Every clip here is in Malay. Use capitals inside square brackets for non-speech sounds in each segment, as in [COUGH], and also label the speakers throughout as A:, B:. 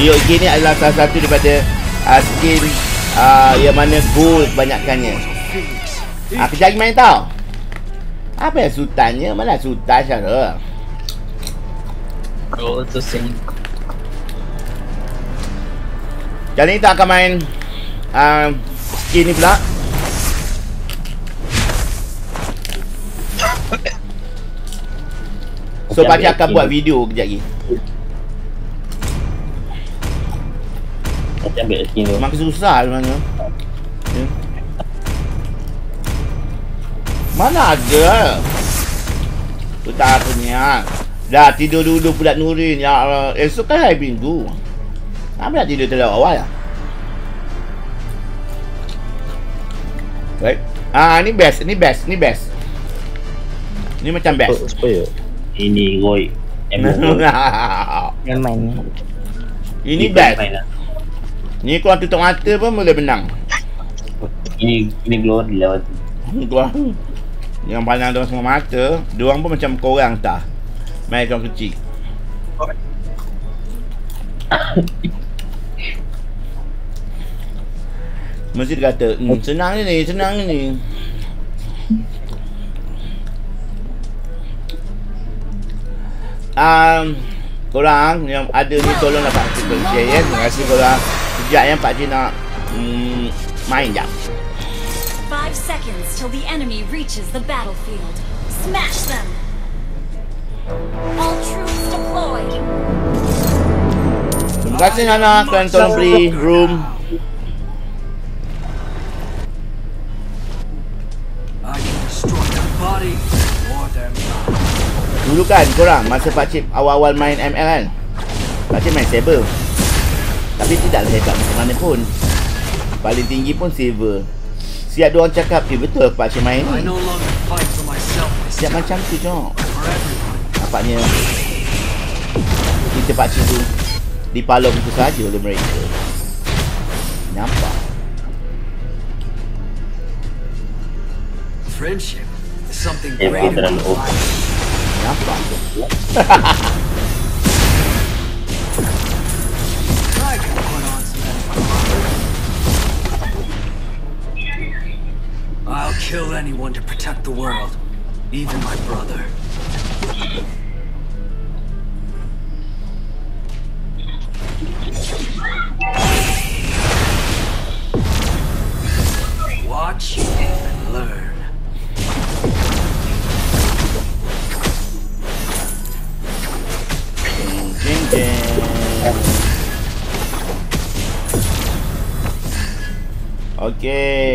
A: DOG ni adalah salah satu daripada uh, skin uh, yang mana gold kebanyakannya. Ah, kejap lagi main tau. Apa yang sultannya? Mana sultan cara?
B: Go to sing.
A: Kali ni kita akan main uh, skin ni pula. So pakcik akan buat video kejap lagi.
C: Macam ambil skin tu.
A: Makin susah sebenarnya. Ya. Mana ada? Tu tak punya. Dah tidur dulu pula Nurin. Ya Allah. Esok kan hari minggu. Apa nak tidur terlalu awal lah? Right. Ah, ni best, ni best, ni best. Ni macam best.
C: Supaya ini Roy.
D: Yang main ni.
A: Ini best. Ni korang tutup mata pun boleh menang.
C: Ini ini glory lah waktu.
A: Gua yang pandang dia semua mata, dia orang pun macam korang tah. Main kau kecil. [COUGHS] Mesti dia kata, hmm, senang ni, senang ni. Um, korang yang ada ni tolonglah Pak Cik share ya. Terima kasih korang. Sekejap yang Pak Cik nak mm, main jap.
E: Five seconds till the enemy reaches the battlefield. Smash them! All troops deployed.
A: Terima kasih Nana kerana tolong beli room.
F: I can destroy their body or their mind.
A: Dulu kan korang masa Pak Cik awal-awal main ML kan. Pak Cik main saber. Tapi tidaklah hebat macam mana pun. Paling tinggi pun silver. Siap dia orang cakap, eh betul Pak Cik main ni. Siap macam tu
F: everyone.
A: Nampaknya kita Pak Cik tu dipalong itu saja oleh mereka. Nampak.
F: Friendship is something great life.
A: Nampak.
F: I [LAUGHS] [LAUGHS] kill anyone to protect the world, even my brother. Watch and learn.
A: Okey.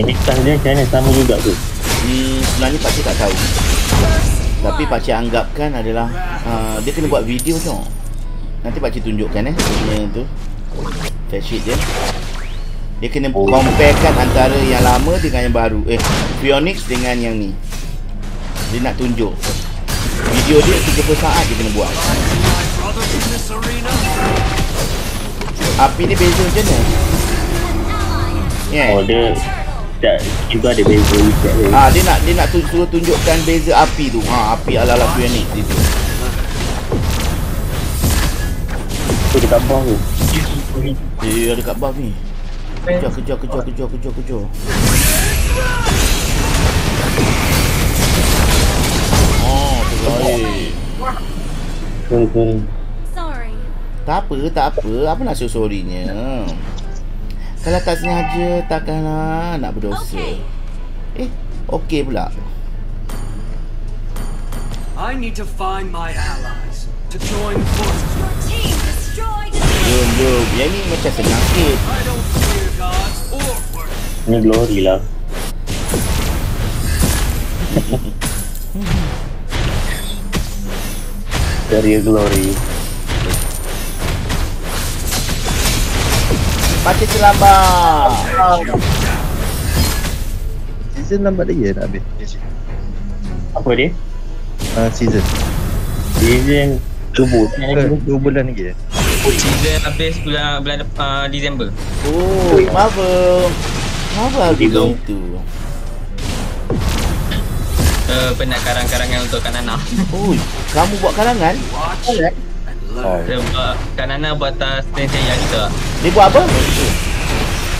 C: Ini kelas dia macam mana sama juga tu.
A: Hmm, sebenarnya Pak Cik tak tahu. Tapi Pak Cik anggapkan adalah uh, dia kena buat video tu. Nanti Pak Cik tunjukkan eh punya tu. Fact sheet dia. Dia kena
C: Oh.
A: comparekan antara yang lama dengan yang baru. Eh, Phoenix dengan yang ni. Dia nak tunjuk. Video dia 30 saat dia kena buat. Api ni beza macam mana? Yeah.
C: Oh dia tak tu ada beza dia.
A: Ah dia nak dia nak tu, suruh tunjukkan beza api tu. Ha api ala-ala Phoenix itu.
C: Tu dekat bawah tu.
A: Eh ada kat buff ni. Kejar kejar kejar kejar kejar kejar. Oh, terbaik.
C: Sorry.
A: Tak apa, tak apa. Apa nak suruh sorry-nya? Kalau tak sengaja, takkanlah nak berdosa.
E: Okay.
A: Eh, okey pula.
F: I need to find my allies to join forces.
E: Your team destroyed.
A: Yang ni macam senang sikit.
C: Ni glory lah. [LAUGHS] Dari glory.
A: Pakcik terlambat.
G: Season lambat lagi nak habis
C: Apa dia?
G: uh, Season
C: Season tubuh.
G: uh, Dua bulan lagi
B: Season habis bulan bulan uh, Disember.
A: Oh, Marvel. Apa
C: Tiga.
A: lagu itu?
B: Uh, penat karang-karangan untuk Kanana.
A: Ui, kamu buat karangan?
F: Watch
B: Kanana buat tas Senseiya juga.
A: Dia buat apa?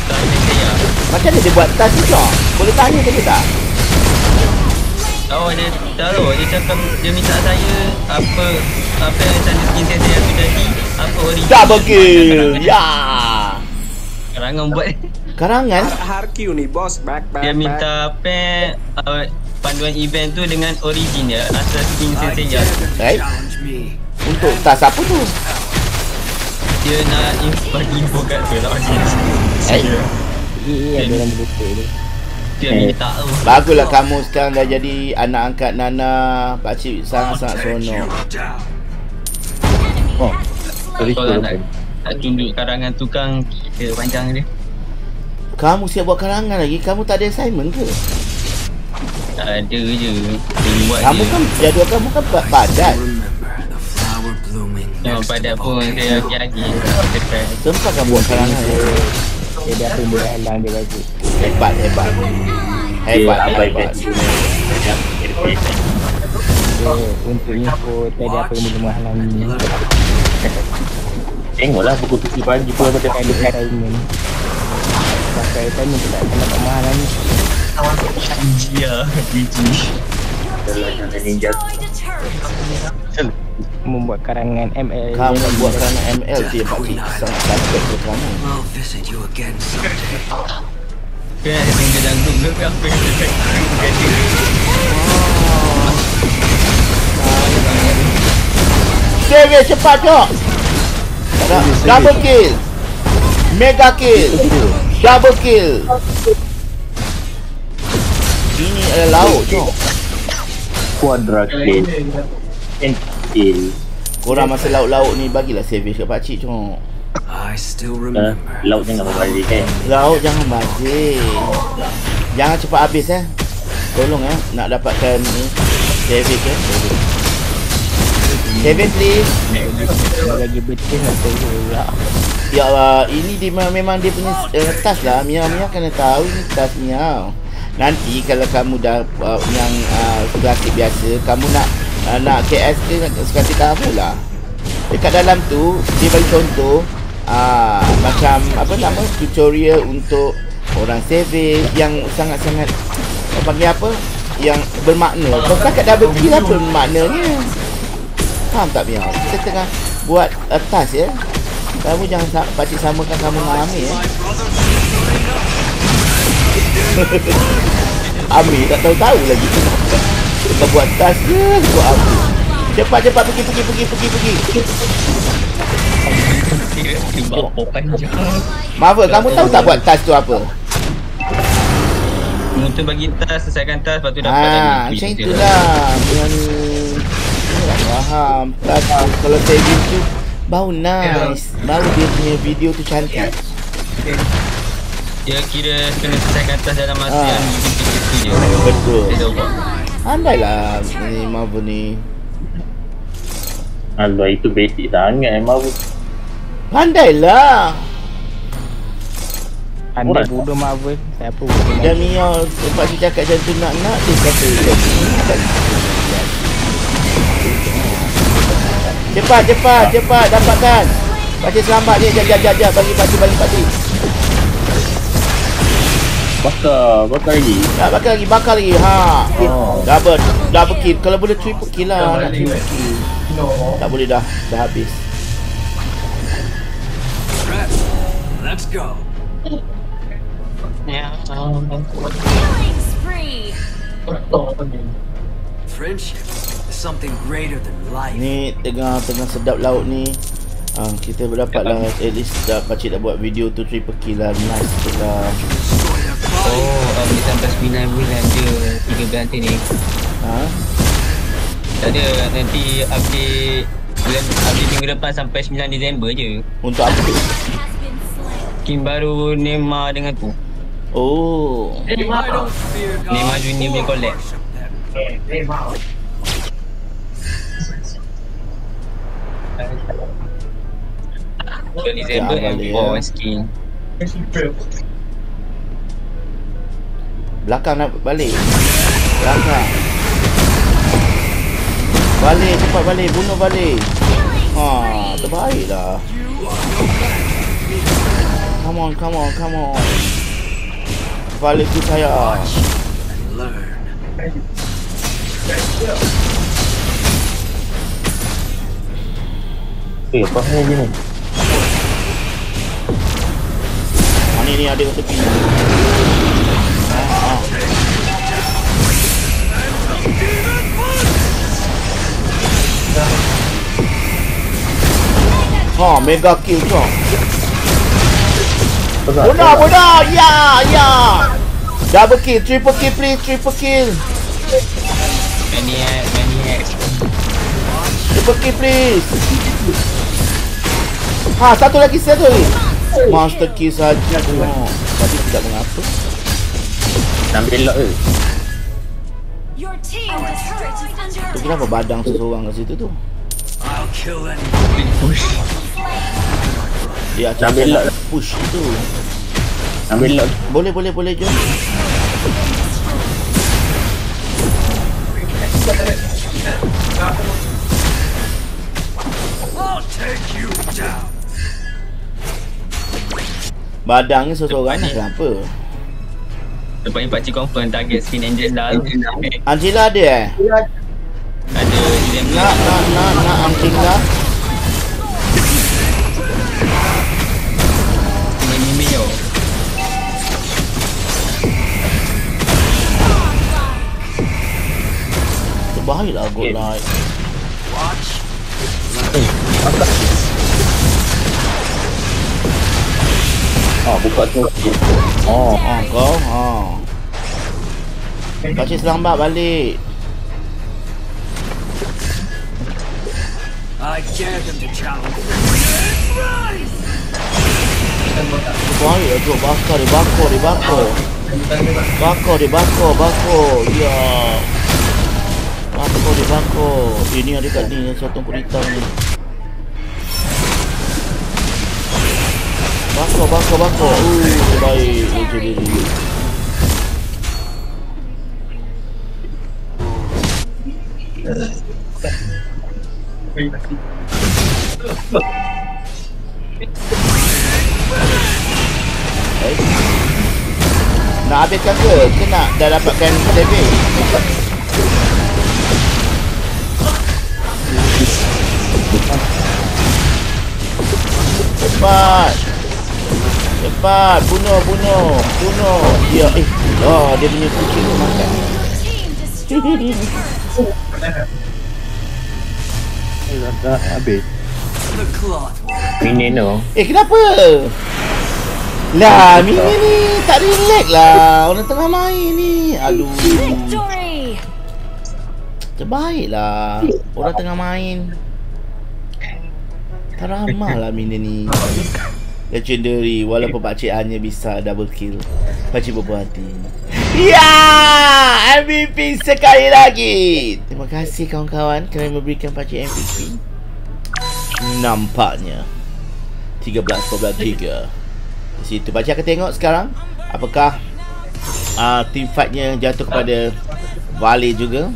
B: Tas Senseiya.
A: Macam mana dia buat tas juga? Boleh tanya ke dia tak?
B: Oh dia tahu dia cakap dia minta saya apa apa yang tanda skin Senseiya tu jadi apa origin.
A: Double kill! Ya!
B: Karangan buat
A: Karangan?
D: Harkiu nih bos back back
B: dia minta apa uh, panduan event tu dengan origin dia asal skin
F: to
A: Right. Untuk tas apa tu?
B: Dia nak bagi info kat tu lah audience.
A: Eh,
B: Dia, dia minta tu.
A: Baguslah kamu sekarang dah jadi anak angkat Nana. Pakcik sangat-sangat seronok.
G: Oh, sorry
B: Kau nak, nak tunjuk karangan tukang kita panjang dia.
A: Kamu siap buat karangan lagi? Kamu tak ada assignment ke?
B: Tak ada je.
A: Kamu kan jadual kamu kan pa- padat.
F: Next
B: pada
F: to
B: pun saya lagi-lagi. Dekat.
A: Sempat kamu buat karangan.
C: Dia dah dia halang dia bagi.
A: Hebat, hebat.
C: Dia
A: Hebat, hebat.
C: Untuk info tadi apa yang boleh menghalangi.
F: learn.
C: Tengoklah pukul 7 pagi pun ada ada assignment. Pakai assignment tu tak akan dapat menghalangi.
B: Ya, biji.
C: Dalam ninja membuat karangan ML.
A: Kamu buat karangan ML yang pakcik sangat suspect ke kamu.
F: I'll visit you again someday.
B: Ada tinggal dalam grup ke apa yang dia cakap.
A: Serius cepat cok. Double kill. Mega kill. Double kill. Ini adalah laut cok.
C: Quadra kill. And kill.
A: Korang masa laut-laut ni bagilah service kat pakcik cok.
F: I still
C: Uh,
F: remember.
C: laut jangan berbalik kan.
A: Laut jangan bazir. Jangan cepat habis eh. Tolong eh nak dapatkan ni service eh. Kevin please.
C: Lagi betul nak tahu pula.
A: Ya Allah, ini dia memang, memang dia punya uh, tas lah. Mia Mia kena tahu ini tas Mia. Nanti kalau kamu dah uh, yang uh, klasik biasa, kamu nak uh, nak KS ke sekali kamu lah. Dekat dalam tu dia bagi contoh uh, macam apa nama tutorial untuk orang service yang sangat-sangat uh, panggil apa yang bermakna. Kau cakap double kill apa maknanya? Faham tak Mia? Kita tengah buat uh, tas ya. Kamu jangan pakcik samakan kamu dengan Amir ya. [LAUGHS] Amir tak tahu-tahu lagi. Kita buat tas je buat apa. Cepat cepat pergi pergi pergi pergi pergi. Marvel, kamu tahu tak buat tas tu apa?
B: Mutu bagi tas, selesaikan tas, lepas tu dapat
A: Ha,
B: lagi.
A: macam itulah. Dengan Ni tak faham. Tas tu kalau saving tu bau nice. Baru dia punya video tu cantik.
B: Dia kira kena selesaikan tas dalam masa
A: Ah.
B: yang je.
A: Betul.
B: Dia tahu buat.
A: Andailah ni Marvel ni.
C: Allah itu basic sangat emang.
A: Pandailah.
C: Anda bodoh Marvel. Siapa bodoh
A: Dan Mia Lepas dia cakap macam tu nak-nak Dia kata Cepat cepat cepat Dapatkan Pakcik selamat dia Jap jap jap jap Bagi pakcik bagi pakcik
C: Bakar, bakar lagi.
A: Tak bakar lagi Bakar lagi Ha
C: Oh.
A: Double Double kill Kalau boleh triple kill lah Nak triple kill Tak boleh dah Dah habis?
F: Let's go.
B: Ya.
E: Killing spree.
F: Friendship is something greater than life.
A: Ni tengah tengah sedap laut ni Ah, kita berdapatlah at least dah pakcik dah buat video tu triple kill lah nice tu lah.
B: Oh, um, sampai 9 bulan je 3 bulan nanti ni.
A: ha?
B: Tak ada, nanti update bulan update minggu depan sampai 9 Disember je.
A: Untuk apa tu?
E: Has been slain.
B: Skin baru Neymar dengan tu.
A: Oh
F: God
B: Neymar Junior boleh
F: or
B: collect.
F: worship them.
B: Bulan
A: Belakang nak balik. Belakang. Balik cepat balik, bunuh balik. Ha, terbaik lah. Come on, come on, come on. Balik tu saya.
C: Eh, apa hal ni?
A: Ha, ni ni ada kat tepi. Ha, mega kill tu. Bodoh, bodoh. Ya, ya. Double kill, triple kill please, triple kill.
B: Maniac, maniac.
A: Triple kill please. Ha, satu lagi, satu lagi. Monster kill saja. Oh, tapi tidak mengapa.
C: Ambil lock ke?
E: Under
A: Tu kenapa badang seseorang kat situ tu?
F: I'll kill.
B: Push.
A: Dia
C: Ambil lock.
A: push tu.
C: Ambil lock.
A: Boleh, boleh, boleh jom.
F: I'll take you down.
A: Badang ni seseorang lah kenapa?
B: Lepas ni pakcik confirm target spin engine dah tu. Eh,
A: Angela ada eh?
B: Ada.
A: Nak, nak, nak, nak Angela. Terbaik lah God Light.
F: Watch.
C: Oh, buka tu. Oh,
A: Ha, kau, ha. Pakcik selambat balik.
F: I dare them to challenge.
A: Terbaik lah God. Bakar dia, bakar dia, bakar. Bakar dia, bakar, bakar. Ya. Bakar dia, bakar. Eh, ni ada kat ni, sotong kulit hitam ni. Bakar, bakar, bakar. Uh, terbaik. Legendary. Eh. Nak habiskan ke? Ke nak dah dapatkan saving? Cepat Bunuh Bunuh Bunuh Dia Eh Oh dia punya kucing tu makan
E: turret. [LAUGHS]
C: dah habis. Minin tu.
A: Eh kenapa? Lah Mini ni Tak relax lah Orang tengah main ni Aduh! Terbaik lah Orang tengah main Tak ramah lah Mini ni Legendary Walaupun pakcik hanya bisa double kill. Pakcik berpuas hati. [LAUGHS] Ya! MVP sekali lagi. Terima kasih kawan-kawan Kerana memberikan pakcik MVP Nampaknya 13-14-3 Di situ Pakcik akan tengok sekarang Apakah uh, Team fightnya jatuh kepada Vale juga.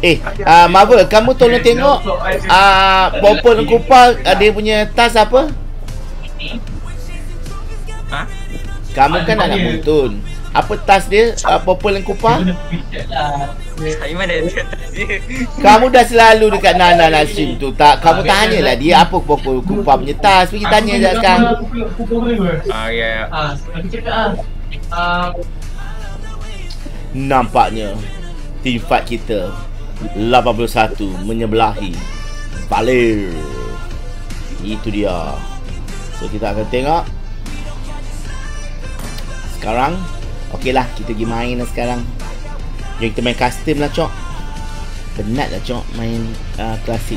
A: Eh, uh, Marvel, kamu tolong tengok uh, Popol dan Kupal uh, Dia punya tas apa?
B: Ha?
A: Kamu kan anak muntun Apa tas dia? Uh, Popol dan
B: atas dia.
A: Kamu dah selalu dekat Nana Nasrim tu tak? Kamu tanyalah dia apa Popol Kupal punya tas. Pergi tanya je sekarang.
B: Ah, ya, ya.
H: Ah, aku cakap ah. Ah,
A: Nampaknya Team fight kita 81 menyebelahi Valir Itu dia So kita akan tengok. Sekarang Okey lah kita pergi main lah sekarang. Jom kita main custom lah cok. Penat lah cok main uh, klasik